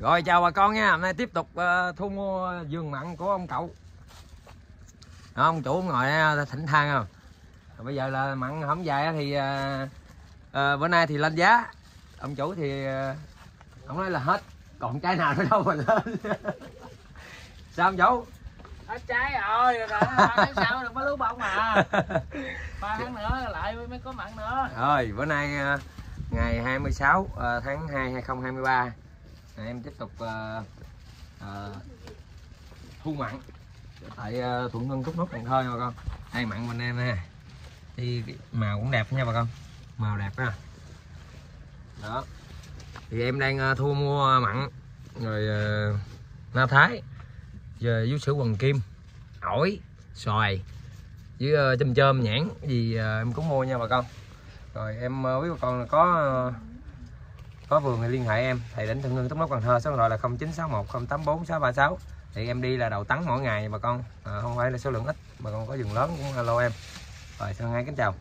rồi chào bà con nha. Hôm nay tiếp tục uh, thu mua vườn mặn của ông cậu. Đó, ông chủ ngồi uh, thỉnh thang không? Rồi bây giờ là mặn không dài thì uh, uh, bữa nay thì lên giá. Ông chủ thì uh, ông nói là hết còn trái nào nữa đâu mà lên. Sao ông chủ? Hết trái rồi rồi ba tháng sau được mới lúa bông à. Ba tháng nữa lại mới có mặn nữa. Rồi bữa nay uh, ngày 26 uh, tháng 2 2023 à, em tiếp tục à, à, thu mặn. Tại à, thuận hưng cúc nốt cần thơ nha bà con. Hai mặn mình em nè. Thì màu cũng đẹp nha bà con. Màu đẹp ha đó. Thì em đang à, thu mua mặn rồi à, na thái giờ vú sữa quần kim ổi xoài với uh, chôm chôm nhãn. Gì uh, em cũng mua nha bà con. Rồi em uh, quý bà con là có uh, có vườn thì liên hệ em. Thầy đến thượng Hưng Tống Nốt Cần Thơ số điện thoại là 0961 084 636 thì em đi là đầu tắng mỗi ngày bà con. À, không phải là số lượng ít bà con có vườn lớn cũng alo em. Rồi xin ngay kính chào.